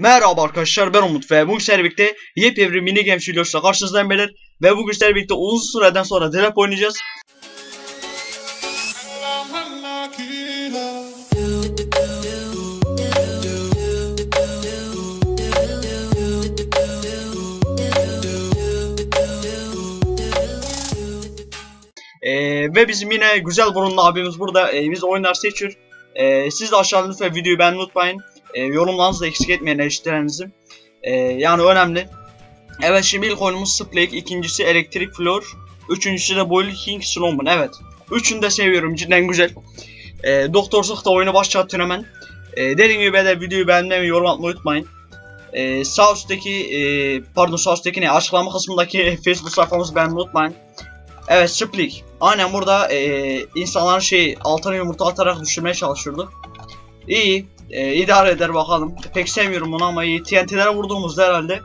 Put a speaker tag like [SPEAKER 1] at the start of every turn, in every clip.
[SPEAKER 1] Merhaba arkadaşlar ben Umut ve bugün sizlerle birlikte yepyeni mini game videosuyla karşınızdayım beyler ve bugün sizlerle birlikte uzun süreden sonra Delap oynayacağız. Ee, ve bizim yine güzel burunlu abimiz burada ee, biz oyunlar seçiyor. Ee, siz de aşağıda lütfen videoyu beğenmeyi unutmayın. Ee, yorumlarınızı da eksik etmeyin eleştirilerinizi. Ee, yani önemli. Evet şimdi ilk oyunumuz Splake, ikincisi Electric Floor, üçüncüsü de Boiling Snowman. Evet. Üçünü de seviyorum cidden güzel. Ee, Doktor Zık da oyunu başlattın hemen. Ee, dediğim gibi beyler videoyu beğenmeyi yorum atmayı unutmayın. Ee, sağ üstteki, e, pardon sağ üstteki ne açıklama kısmındaki Facebook sayfamızı beğenmeyi unutmayın. Evet Splik. Aynen burada e, insanların şey altına yumurta atarak düşürmeye çalışıyordu. İyi. E, idare eder bakalım. Pek sevmiyorum bunu ama. TNT'lere vurduğumuzda herhalde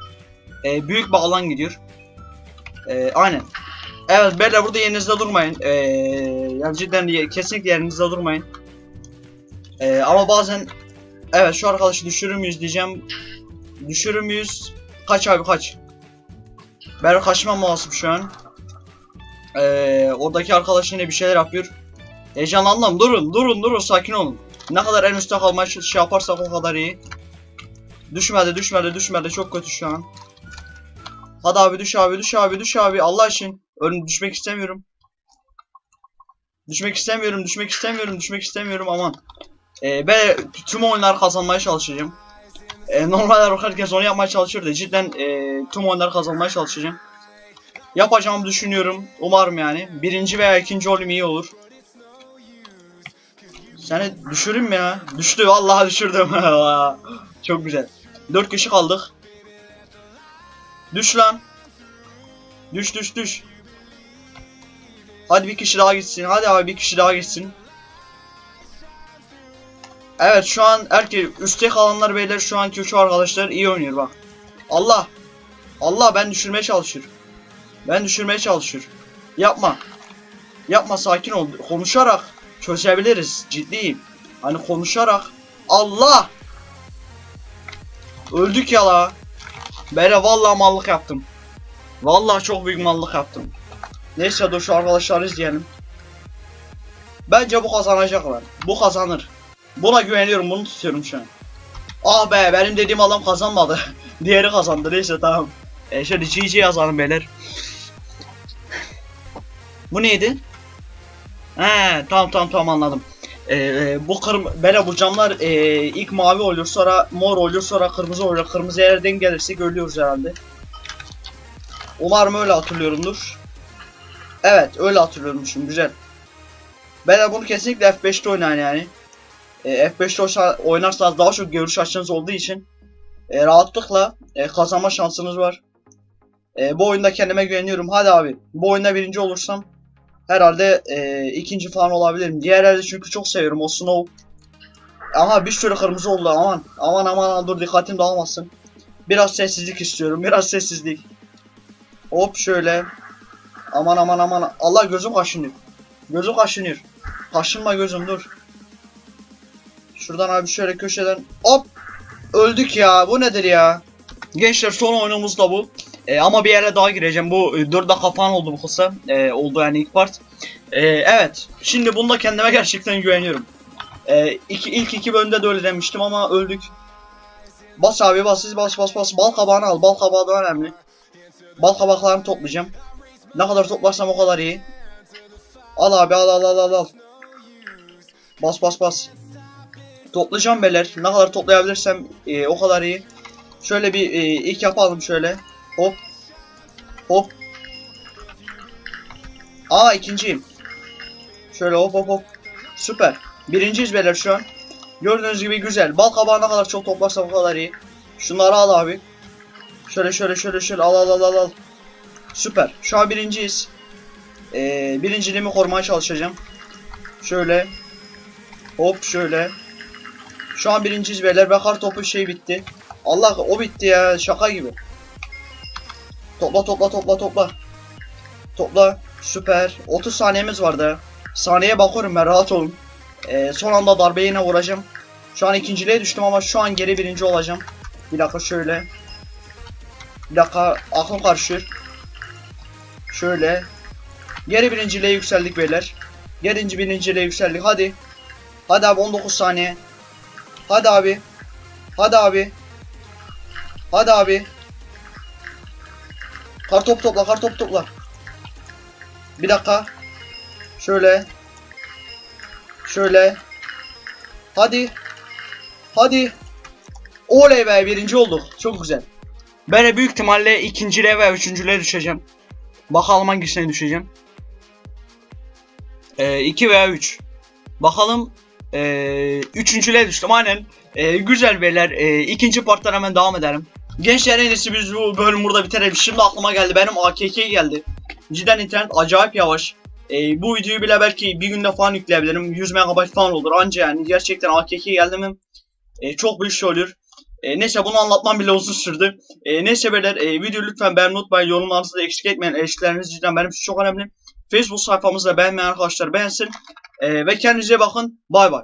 [SPEAKER 1] e, büyük bir alan gidiyor. E, aynen. Evet beyler burada yerinizde durmayın. E, yani cidden kesinlikle yerinizde durmayın. E, ama bazen evet şu arkadaşı düşürür müyüz diyeceğim. Düşürür müyüz? Kaç abi kaç. Ben kaçmam lazım şu an. Ee, oradaki arkadaş yine bir şeyler yapıyor. Heyecanlandım. Durun, durun, durun. Sakin olun. Ne kadar en üstte kalmaya şey yaparsak o kadar iyi. Düşmedi, düşmedi, düşmedi. Çok kötü şu an. Hadi abi düş abi, düş abi, düş abi. Allah için. Ölüm düşmek istemiyorum. Düşmek istemiyorum, düşmek istemiyorum, düşmek istemiyorum. Aman. Ee, ben tüm oyunlar kazanmaya çalışacağım. Ee, normalde herkes onu yapmaya çalışıyor da cidden e, tüm oyunları kazanmaya çalışacağım. Yapacağımı düşünüyorum. Umarım yani. Birinci veya ikinci olayım iyi olur. Seni düşüreyim mi ya? Düştü vallahi düşürdüm. Çok güzel. Dört kişi kaldık. Düş lan. Düş düş düş. Hadi bir kişi daha gitsin. Hadi abi bir kişi daha gitsin. Evet şu an erkek üstte kalanlar beyler şu anki üç arkadaşlar iyi oynuyor bak. Allah. Allah ben düşürmeye çalışıyorum. Ben düşürmeye çalışıyorum. Yapma. Yapma sakin ol. Konuşarak çözebiliriz. Ciddiyim. Hani konuşarak. Allah! Öldük ya la. Bere vallahi mallık yaptım. Vallahi çok büyük mallık yaptım. Neyse dur şu arkadaşları izleyelim. Bence bu kazanacaklar. Bu kazanır. Buna güveniyorum. Bunu tutuyorum şu an. Ah be benim dediğim adam kazanmadı. Diğeri kazandı. Neyse tamam. E şöyle GG yazalım beyler. Bu neydi? He tamam tamam tamam anladım. Ee, bu kırm böyle bu camlar e, ilk mavi oluyor sonra mor oluyor sonra kırmızı oluyor. Kırmızı yerden gelirse görüyoruz herhalde. Umarım öyle hatırlıyorumdur. Evet öyle hatırlıyormuşum güzel. Ben bunu kesinlikle F5'te oynayın yani. E, F5'te oysa- oynarsanız daha çok görüş açınız olduğu için e, rahatlıkla e, kazanma şansınız var. E, bu oyunda kendime güveniyorum. Hadi abi. Bu oyunda birinci olursam herhalde e, ikinci falan olabilirim. Diğerleri çünkü çok seviyorum. O Snow. Ama bir sürü kırmızı oldu. Aman. Aman aman dur dikkatim dağılmasın. Biraz sessizlik istiyorum. Biraz sessizlik. Hop şöyle. Aman aman aman. Allah gözüm kaşınıyor. Gözüm kaşınıyor. Kaşınma gözüm dur. Şuradan abi şöyle köşeden. Hop. Öldük ya. Bu nedir ya? Gençler son oyunumuz da bu. E, ama bir yere daha gireceğim. Bu e, 4 dakika falan oldu bu kısa. E, oldu yani ilk part. E, evet. Şimdi bunda kendime gerçekten güveniyorum. E, iki, ilk iki bölümde de öyle demiştim ama öldük. Bas abi bas siz bas bas bas. Bal kabağını al. Bal kabağı da önemli. Bal kabaklarını toplayacağım. Ne kadar toplarsam o kadar iyi. Al abi al al al al al. Bas bas bas. Toplayacağım beyler. Ne kadar toplayabilirsem e, o kadar iyi. Şöyle bir e, ilk yapalım şöyle. Hop. Hop. Aa ikinciyim. Şöyle hop hop hop. Süper. Birinciyiz beyler şu an. Gördüğünüz gibi güzel. Bal kabağı kadar çok toplarsam o kadar iyi. Şunları al abi. Şöyle şöyle şöyle şöyle al al al al al. Süper. Şu an birinciyiz. Ee, birinciliğimi korumaya çalışacağım. Şöyle. Hop şöyle. Şu an birinciyiz beyler. Bakar topu şey bitti. Allah o bitti ya. Şaka gibi. Topla topla topla topla. Topla. Süper. 30 saniyemiz vardı. Saniyeye bakıyorum ben rahat olun. Ee, son anda darbe yine vuracağım. Şu an ikinciliğe düştüm ama şu an geri birinci olacağım. Bir dakika şöyle. Bir dakika aklım karışıyor. Şöyle. Geri birinciliğe yükseldik beyler. Gerinci birinciliğe yükseldik. Hadi. Hadi abi 19 saniye. Hadi abi. Hadi abi. Hadi abi. Kartop topla, kartop topla. Bir dakika. Şöyle. Şöyle. Hadi. Hadi. Oley be birinci olduk. Çok güzel. Ben büyük ihtimalle ikinciliğe veya üçüncülüğe düşeceğim. Bakalım hangisine düşeceğim. 2 veya 3. Bakalım. Ee, üçüncülüğe düştüm aynen. Ee, güzel beyler. Ee, ikinci parttan hemen devam edelim. Gençler en iyisi biz bu bölüm burada bitirelim. Şimdi aklıma geldi. Benim AKK geldi. Cidden internet acayip yavaş. Ee, bu videoyu bile belki bir günde falan yükleyebilirim. 100 MB falan olur. Anca yani gerçekten AKK geldi mi e, çok büyük şey olur. E, neyse bunu anlatmam bile uzun sürdü. E, neyse beyler e, videoyu lütfen beğenmeyi unutmayın. Yorumlarınızı da eksik etmeyin. Eleştirileriniz cidden benim için çok önemli. Facebook sayfamızda beğenmeyen arkadaşlar beğensin. E, ve kendinize bakın. Bay bay.